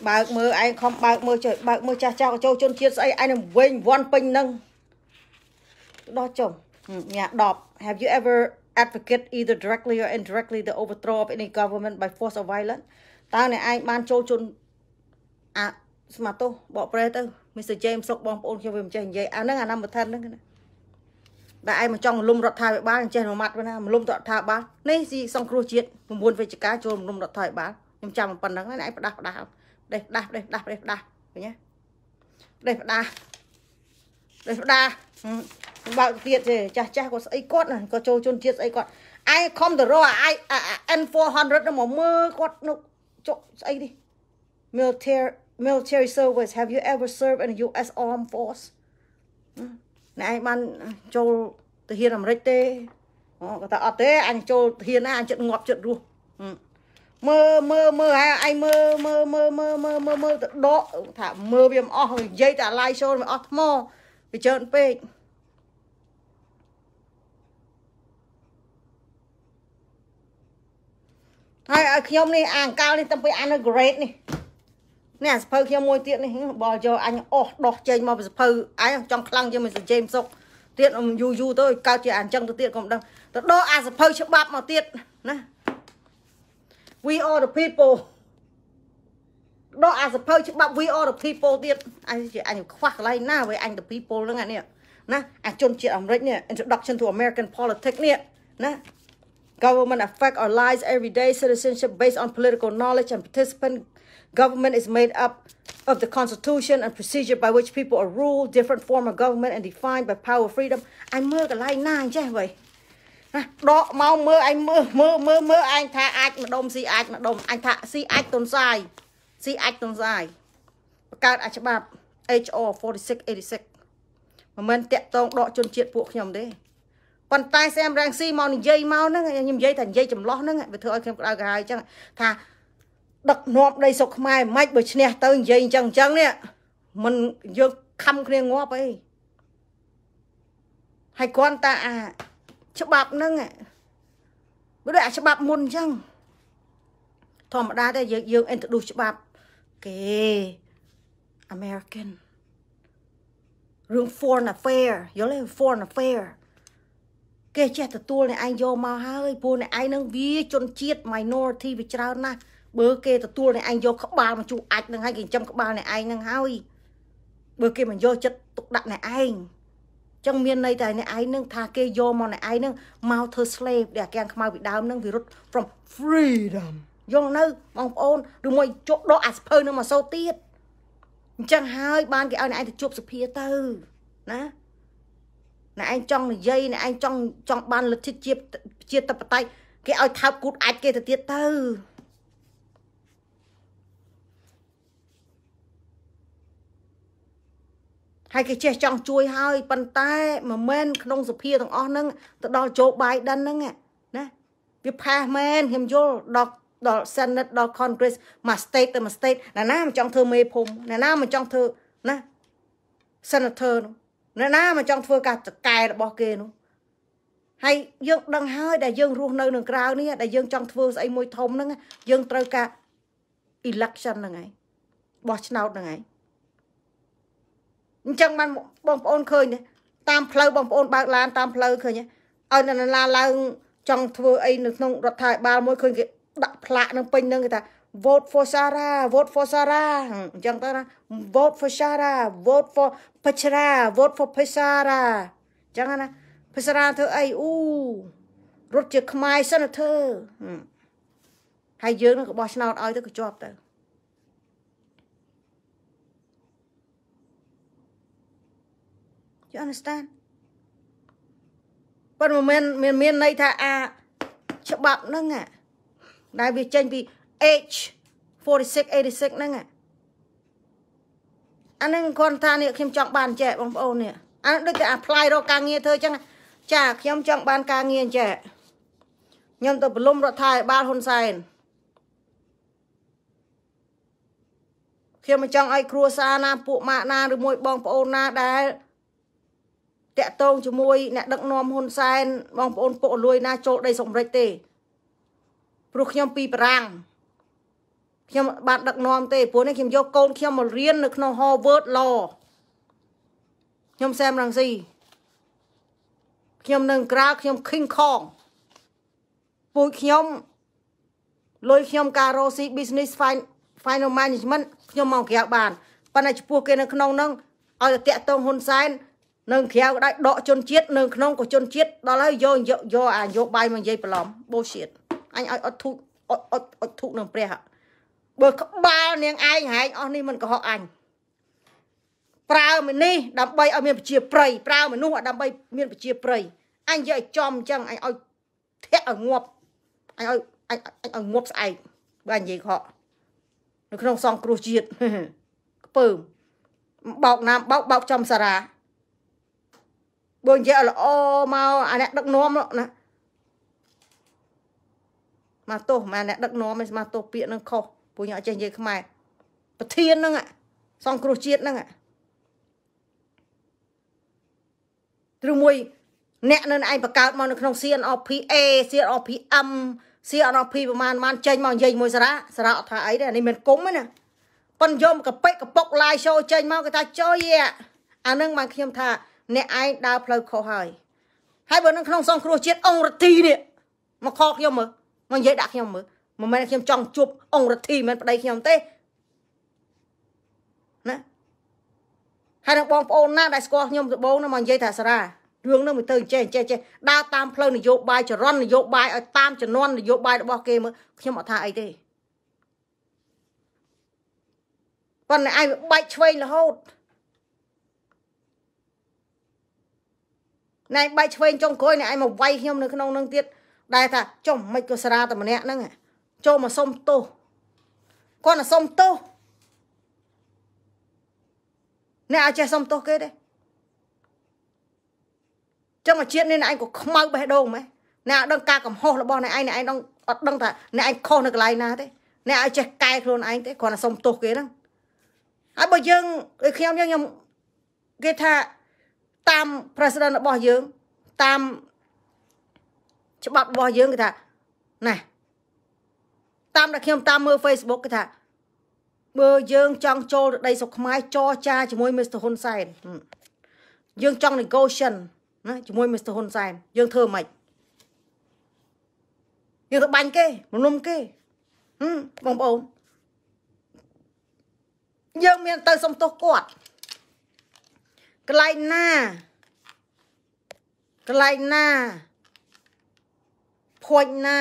បើកមើលឯងខំបើកមើលចុយបើកមើលចាស់ចាស់ចូលជនជាតិស្អីឯងនឹងវិញវាន់ពេញហ្នឹង ដល់ចុះញ៉ា10 Have you ever advocate either directly or indirectly the overthrow of any government by force or violence តើអ្នកឯងបានចូលជន់អាស្មាតោបកប្រែទៅ Mr James សុកបងប្អូនខ្ញុំវាមិនចេះនិយាយអាហ្នឹងអាណាមថានហ្នឹងណាតែឯងមកចង់លុំរដ្ឋាភិបាលចេះមួយម៉ាត់ទៅណាលុំរដ្ឋាភិបាលនេះស៊ីសង្គ្រោះជាតិ9វិច្ឆិកាចូលលុំរដ្ឋាភិបាលខ្ញុំចាំប៉ុណ្្នឹងហើយឯងផ្ដាស់ផ្ដាស់ដេះផ្ដាស់ដេះផ្ដាស់ដេះផ្ដាស់ឃើញទេដេះផ្ដាស់ដេះផ្ដាស់ បើកទៀតទេចាស់ចាស់ក៏ស្អីគាត់ក៏ចូលជនជាតិស្អីគាត់ឯងខំទៅរកអាយ N400 នោះមកមើលគាត់នោះចុកស្អីនេះ military military service have you ever served in the US armed force ណែឯងបានចូលទៅហ៊ានអាមេរិកទេអូគាត់ថាអត់ទេអញចូលហ៊ានណាអញចិត្តងាប់ចិត្តរស់មើលមើលមើលហើយឯងមើលមើលមើលមើលមើលមើលមើលទៅដកថាមើលវាមិនអស់និយាយតែ live show មិនអស់ថ្មវាច្រើនពេក ហើយឲ្យខ្ញុំនេះអាអង្កលនេះតាំងពីអានៅ grade នេះនេះអាសភៅខ្ញុំមួយទៀតនេះបលយកអញអស់ដោះចេញមកពីសភៅអញចង់ខ្លាំងជាងមិនជេមសុកទៀតយូរយូរទៅកើតជាអញ្ចឹងទៅទៀតកុំដឹងទៅដកអាសភៅច្បាប់មកទៀតណា We are the people ដកអាសភៅច្បាប់ we all the people ទៀតអញអញខ្វះកន្លែងណាវិញអញ the people ហ្នឹងអានេះណាអាជនជាតិអាមេរិកនេះ introduction to American politics នេះណា government affect our lives every day citizenship based on political knowledge and participant government is made up of the constitution and procedure by which people are ruled different form of government and defined by power freedom អញមើលកន្លែងណាអញ្ចេះវិញណាដកមកមើលអញមើលមើលមើលមើលអញថាអាចម្ដុំស៊ីអាចម្ដុំអញថាស៊ីអាចតុនសាយស៊ីអាចតុនសាយបង្កើតអាច្បាប់ HR 4686មិនមែនតាក់តងដកជនជាតិពួកខ្ញុំទេ ប៉ុន្តែសែមរាំងស៊ីមកនិយាយមកហ្នឹងខ្ញុំនិយាយថានិយាយចម្លោះហ្នឹងវាធ្វើឲ្យខ្ញុំក្តៅក្រហាយអញ្ចឹងថាដឹកនាំដីសុកខ្មែរមិនបើឈ្នះទៅនិយាយអញ្ចឹងអញ្ចឹងនេះមិនយើងខំគ្នាងាប់អីហើយគាត់តាអាច្បាប់ហ្នឹងវាដូចអាច្បាប់មុនអញ្ចឹងធម្មតាតែយើងយើង introduce ច្បាប់គេ American រឿង foreign affair យល់ទេ foreign affair គេចេះទទួលអ្នកឯងយកមកហើយព្រោះអ្នកឯងនឹងវាជនជាតិ minority វាច្រើនណាស់បើគេទទួលអ្នកឯងយកក្បាលមកជួអាចនឹងហើយគេចិញ្ចឹមក្បាលអ្នកឯងនឹងហើយបើគេមិនយកចិត្តទុកដាក់អ្នកឯងចឹងមានន័យតែអ្នកឯងនឹងថាគេយកមកអ្នកឯងនឹងមកធ្វើ slave ដែលកាំងខ្មៅពីដើមនឹងវារត់ from freedom យល់នៅបងប្អូនឬមួយជក់ដកអាសភៅនឹងមកសូទៀតអញ្ចឹងហើយបានគេឲ្យអ្នកឯងទៅជប់សភាទៅណា អ្នកឯងចង់និយាយអ្នកឯងចង់ចង់បានលទ្ធិជាតិជាតិតបតៃគេឲ្យថើបគូតអាចគេទៅទៀតទៅហើយគេចេះចង់ជួយហើយប៉ុន្តែមិនមែនក្នុងសភាទាំងអស់ហ្នឹងទៅដល់โจ Biden ហ្នឹងណាវាផាសមែនខ្ញុំយល់ដល់ដល់ Senate ដល់ Congress មក state ទៅមក state ណាណាមិនចង់ធ្វើមេភូមិណាណាមិនចង់ធ្វើណា Senator នោះ ណាណាមិនចង់ធ្វើការចកែរបស់គេនោះហើយយើងដឹងហើយដែលយើងរស់នៅនឹងក្រៅនេះដែលយើងចង់ធ្វើស្អីមួយធំហ្នឹងយើងត្រូវការ election ហ្នឹងហើយបោះឆ្នោតហ្នឹងហើយអញ្ចឹងបានបងប្អូនឃើញតាមផ្លូវបងប្អូនបើកឡានតាមផ្លូវឃើញឲ្យនរណាឡើងចង់ធ្វើអីនៅក្នុងរដ្ឋាភិបាលមួយឃើញគេដាក់ផ្លាកនឹងពេញនឹងគេថា vote for Sara vote for Sara អញ្ចឹងទៅណា vote for Sara vote for Pachara vote for Pachara អញ្ចឹងណា Pachara ធ្វើអីអូរត់ជាខ្មែរសិនធ្វើហើយយើងនឹងក៏បោះឆ្នោតឲ្យទៅក៏ជាប់ទៅ you understand ប៉ុន្តែមិនមានមានន័យថាអាច្បាប់ហ្នឹងដែលវាចេញពី H 4686ហ្នឹងអាហ្នឹងគាត់ថានេះខ្ញុំចង់បានចែកបងប្អូននេះអាដូចតែ apply រកការងារធ្វើអញ្ចឹងចាខ្ញុំចង់បានការងារអញ្ចឹងខ្ញុំទៅប្រឡំរដ្ឋាភិបាលហ៊ុនសែនខ្ញុំមិនចង់ឲ្យគ្រួសារណាពួកម៉ាក់ណាឬមួយបងប្អូនណាដែលតាក់ទងជាមួយអ្នកដឹកនាំហ៊ុនសែនបងប្អូនពុកលួយណាចូលដីសម្រេចទេព្រោះខ្ញុំពីបារាំង ខ្ញុំបានដឹកនាំទេព្រោះនេះខ្ញុំយកកូនខ្ញុំមករៀននៅក្នុង Harvard Law ខ្ញុំសែមរងស៊ីខ្ញុំនឹងក្រៅខ្ញុំ King Kong ពូជខ្ញុំលុយខ្ញុំការរកស៊ី business final management ខ្ញុំមកក្រៅបានប៉ុន្តែចំពោះគេនៅក្នុងហ្នឹងឲ្យតែតាក់ទងហ៊ុនសែននៅក្រៅក៏ដោយដកជនជាតិនៅក្នុងក៏ជនជាតិដល់ហើយយកយកអាយកបាយមកនិយាយប្រឡំ bullshit អញឲ្យអត់ធូកអត់អត់អត់ធូកនឹងព្រះ បើក្បាលនាងឯងហែងអស់នេះមិនកុហកអញប្រើមនេះដើម្បីឲ្យមានប្រជាប្រិយប្រើមនុស្សដើម្បីមានប្រជាប្រិយអញនិយាយឲ្យចំអញ្ចឹងអញឲ្យធាក់ឲ្យងាប់អញឲ្យអញឲ្យងាប់ស្អែកបើអញនិយាយខកនៅក្នុងសង្គ្រោះជាតិខ្ពើមបោកណាមបោកបោកចំសារាបើនិយាយល្អមកអាអ្នកដឹកនាំណាមកទោសម៉ែអ្នកដឹកនាំមិនមកទោសពាក្យនឹងខុស ពួកខ្ញុំអត់ចេះនិយាយខ្មែរប្រធានហ្នឹងសង្គ្រោះជាតិហ្នឹងឬមួយអ្នកនៅឯងបង្កើតមកនៅក្នុង CNRP A CNRP M CNRP ប្រហែលប្រហែលចេញមកនិយាយមួយសារ៉ាសារ៉ាអត់ថាអីទេនេះមានគុំណាប៉ុនយកកប៉ិកកប៉ុក live show ចេញមកគេថាចុយអានឹងមកខ្ញុំថា អ្នកឯងដើរផ្លូវខុសហើយហើយបើនៅក្នុងសង្គ្រោះជាតិអង្គរទីនេះមកខកខ្ញុំមើលមកនិយាយដាក់ខ្ញុំមើល មិនមែនខ្ញុំចង់ជួបអង្គរទីមិនប្តីខ្ញុំទេហើយនឹងបងប្អូនណាដែលស្គាល់ខ្ញុំដំបូងនោះមកនិយាយថាសារ៉ារឿងនោះមិនទៅចេះចេះចេះដើរតាមផ្លូវនយោបាយចរន្តនយោបាយឲ្យតាមចំនួននយោបាយរបស់គេមើលខ្ញុំអត់ថាអីទេប៉ុន្តែឯងបែកឆ្វេងរហូតណែបែកឆ្វេងចុងក្រោយណែឯងមកវាយខ្ញុំនៅក្នុងនឹងទៀតដែលថាចុះមិនក៏សារាតែម្នាក់ហ្នឹង ចូលមកសុំទោសគាត់ទៅសុំទោសអ្នកអាចចេះសុំទោសគេទេចឹងមកជាតិនេះឯងក៏ខ្មៅបេះដូងម៉េះអ្នកដឹងការកំហុសរបស់អ្នកឯងអ្នកឯងដឹងអត់ដឹងថាអ្នកឯងខុសនៅកន្លែងណាទេអ្នកឲ្យចេះកែខ្លួនឯងទេគ្រាន់តែសុំទោសគេហ្នឹងហើយបើយើងខ្ញុំខ្ញុំគេថាតាម president របស់យើងតាមច្បាប់របស់យើងគេថាណា តាមដែលខ្ញុំតាមមើល Facebook គេថាបើយើងចង់ចូលទៅដីស្រុកខ្មែរចរចាជាមួយ Mr. ហ៊ុនសែនយើងចង់ negotiation ណាជាមួយ Mr. ហ៊ុនសែនយើងធ្វើម៉េចយើងទៅបាញ់គេមនុំគេហឹមបងប្អូនយើងមានទៅសុំទោសគាត់កន្លែងណាកន្លែងណាភួយណា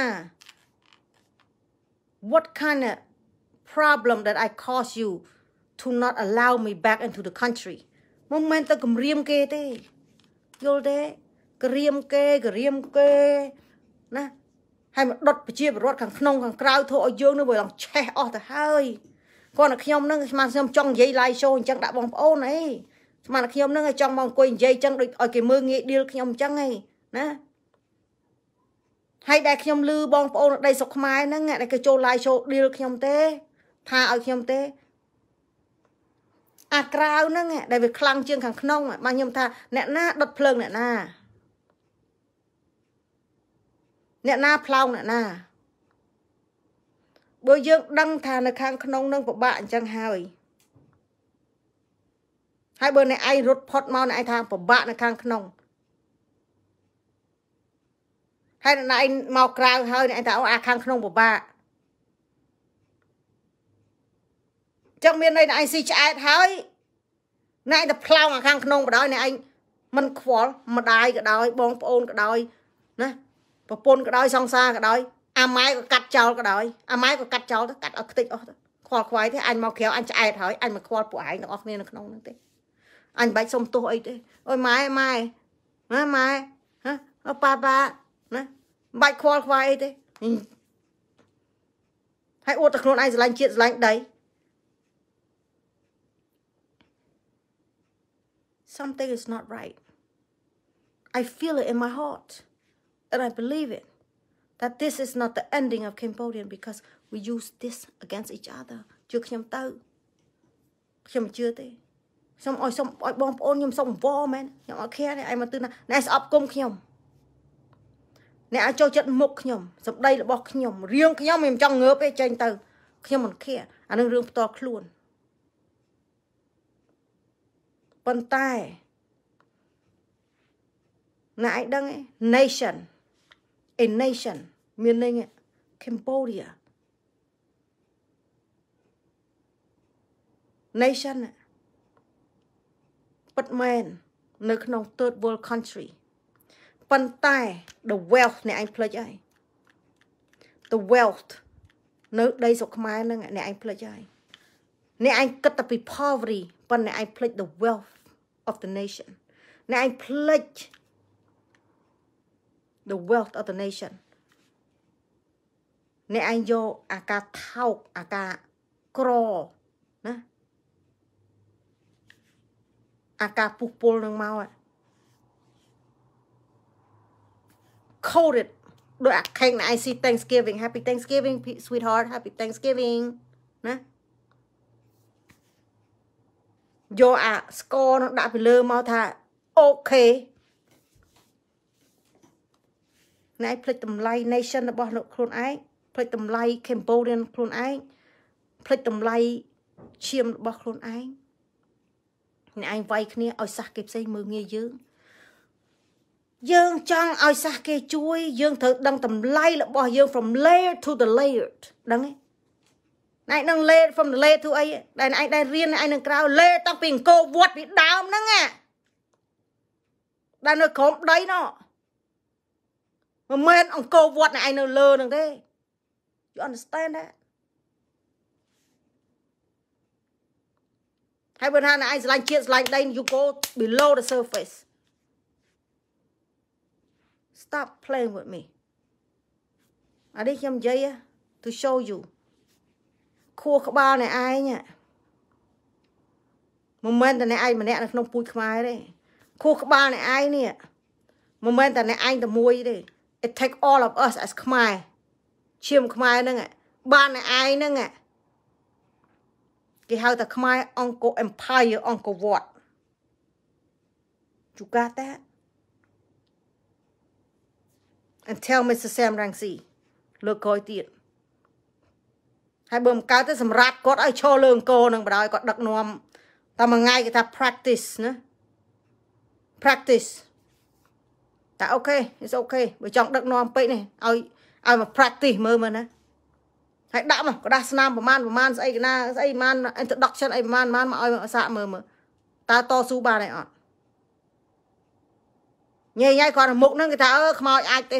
what kind of problem that I cause you to not allow me back into the country មិនមែនទៅគម្រាមគេទេយល់ទេក្រៀមគេក្រៀមគេណាហើយមកដុតប្រជាពលរដ្ឋខាងក្នុងខាងក្រៅធ្វើឲ្យយើងនឹងវាឡើងឆេះអស់ទៅហើយគាត់តែខ្ញុំនឹងស្មានខ្ញុំចង់និយាយ live show អញ្ចឹងដាក់បងប្អូនអីស្មានតែខ្ញុំនឹងចង់មកអង្គុយនិយាយអញ្ចឹងដូចឲ្យគេមើលងាយឌីលខ្ញុំអញ្ចឹងហីណា ហើយដែលខ្ញុំលឺបងប្អូនដីសុកខ្មែរហ្នឹងដែលគេចូល live show deal ខ្ញុំទេ ថាឲ្យខ្ញុំទេ អាក្រៅហ្នឹងដែលវាខ្លាំងជាងខាងក្នុងមកខ្ញុំថាអ្នកណាដុតភ្លើងអ្នកណាអ្នកណាផ្លោងអ្នកណាបើយើងដឹងថានៅខាងក្នុងនឹងពិបាកអញ្ចឹងហើយហើយបើអ្នកឯងរត់ផុតមកអ្នកឯងថាពិបាកនៅខាងក្នុង ហើយអ្នកឯងមកក្រៅហើយអ្នកឯងថាអូអាខាងក្នុងពិបាកចឹងមានន័យអ្នកឯងស៊ីឆ្អែតហើយអ្នកឯងទៅផ្លោងអាខាងក្នុងបដ ாய் អ្នកឯងមិនខ្វល់ម្ដាយក៏ដោយបងប្អូនក៏ដោយណាប្រពន្ធក៏ដោយសង្សារក៏ដោយអាម៉ែក៏កាត់ចោលក៏ដោយអាម៉ែក៏កាត់ចោលទៅកាត់ឲ្យខ្ទេចអស់ទៅខ្វល់ខ្វាយទេអញមកក្រៅអញឆ្អែតហើយអញមិនខ្វល់ពួកឯងទាំងអស់គ្នានៅក្នុងហ្នឹងទេអញមិនបាច់សុំទោសអីទេអូយម៉ែម៉ែណាម៉ែហ៎អូប៉ាប៉ាណា មិនបាច់ខ្វល់ខ្វាយអីទេហើយអួតតែខ្លួនឯងស្រឡាញ់ជាតិស្រឡាញ់ដី something is not right. I feel it in my heart. And I believe it. That this is not the ending of Cambodian because we use this against each other. ជឿខ្ញុំទៅខ្ញុំមិនជឿទេសូមឲ្យសូមឲ្យបងប្អូនខ្ញុំសូមអង្វរមែនខ្ញុំអត់ខែនេះឯងមកទិញណាអ្នកស្អប់គុំខ្ញុំ អ្នកឲ្យចូលចិត្តមុខខ្ញុំសម្ដីរបស់ខ្ញុំរឿងខ្ញុំមិនចង់ងើបទេចេញទៅខ្ញុំមិនខែអានឹងរឿងផ្ទាល់ខ្លួនប៉ុន្តែណាឯងដឹង nation a nation មានន័យ Cambodia nation ពិតមែននៅក្នុង third world country ប៉ុន្តែ the wealth អ្នកឯងផ្លិចហើយ the wealth នៅដីស្រុកខ្មែរហ្នឹងអ្នកឯងផ្លិចហើយអ្នកឯងគិតតែពី poverty ប៉ុន្តែអ្នកឯងផ្លិច the wealth of the nation អ្នកឯងផ្លិច the wealth of the nation អ្នកឯងយកអាការថោកអាការក្រណាអាការពុះពុលនឹងមក coded ដោយអាខេងណៃ see Thanksgiving happy Thanksgiving sweetheart happy Thanksgiving ណាយកអាស្ករនឹងដាក់ពីលើមកថាអូខេណែផ្លេចតម្លៃ nation របស់ខ្លួនឯងផ្លេចតម្លៃ Cambodian ខ្លួនឯងផ្លេចតម្លៃឈាមរបស់ខ្លួនឯងអ្នកឯងវាយគ្នាឲ្យសះគេផ្សេងមើងងាយយើង យើងចង់ឲ្យសះគេជួយ យើងត្រូវដឹងតម្លៃរបស់យើង from layer to the layered ដឹងទេណៃនឹង lay from the lay to អីដែលឯងដែលរៀនឯងនឹងក្រៅ lay តាំងពីអង្គរវត្តពីដើមហ្នឹងដែលនៅក្រោមដីណោះមិនមែនអង្គរវត្តឯងនៅលើហ្នឹងទេ you understand that ហើយបើថាឯងស្រឡាញ់ជាតិស្រឡាញ់ដី you go below the surface stop playing with me អានេះខ្ញុំនិយាយ to show you ខួរក្បាលអ្នកឯងមិនមែនតែអ្នកឯងម្នាក់នៅក្នុងពូជខ្មែរទេខួរក្បាលអ្នកឯងនេះមិនមែនតែអ្នកឯងតែមួយទេ it take all of us as ខ្មែរឈាមខ្មែរហ្នឹងបានអ្នកឯងហ្នឹងគេហៅថាខ្មែរអង្គរ empire អង្គរវត្ត You got that? and tell Mr. Sam Rangsi លើកក្រោយទៀតហើយបើមិនកើតទៅសម្រាប់គាត់ឲ្យឈរលើអង្គនឹងបណ្ដោយគាត់ដឹកនាំតែមួយថ្ងៃគេថា practice ណា practice តែអូខេ it's okay បើចង់ដឹកនាំពេកនេះឲ្យឲ្យមក practice មើលមើលណាហើយដាក់មកក្រដាសស្នាមប្រមាណប្រមាណស្អីកណាស្អីប្រមាណ introduction អីប្រមាណប្រមាណមកឲ្យសាកមើលមើលតើតស៊ូបានអីអត់ញ៉ៃញ៉ៃគាត់មុខហ្នឹងគេថាអឺខ្មោចអាចទេ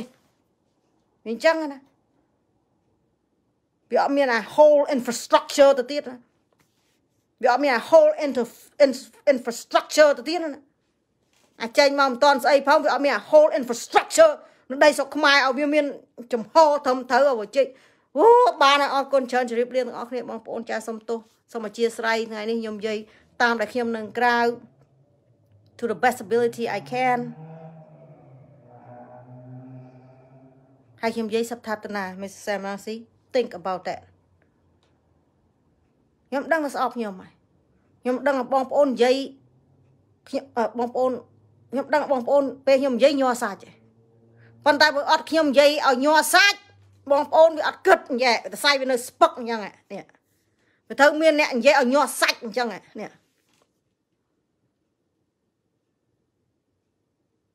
អញ្ចឹងណាវាអត់មាន a whole infrastructure ទៅទៀតណាវាអត់មាន a whole into infrastructure ទៅទៀតណាអាចចេញមកមិនតាន់ស្អីផងវាអត់មាន a whole infrastructure នៅដីស្រុកខ្មែរឲ្យវាមានចំហត្រឹមត្រូវឲ្យជិះអូបានអរគុណច្រើនជម្រាបលាទាំងអស់គ្នាបងប្អូនចាសូមទោសសូមអធិស្ឋានថ្ងៃនេះខ្ញុំនិយាយតាមដែលខ្ញុំនឹងក្រៅ to the best ability I can ហើយខ្ញុំនិយាយសប្តាហ៍តា Mr. Sam Rasi think about that ខ្ញុំដឹងថាស្អប់ខ្ញុំហើយខ្ញុំដឹងថាបងប្អូននិយាយខ្ញុំបងប្អូនខ្ញុំដឹងបងប្អូនពេលខ្ញុំនិយាយញ័រសាច់ប៉ុន្តែបើអត់ខ្ញុំនិយាយឲ្យញ័រសាច់បងប្អូនវាអត់គិតញ៉ែតែសាយវានៅស្ពឹកអញ្ចឹងនេះវាត្រូវមានអ្នកនិយាយឲ្យញ័រសាច់អញ្ចឹងនេះ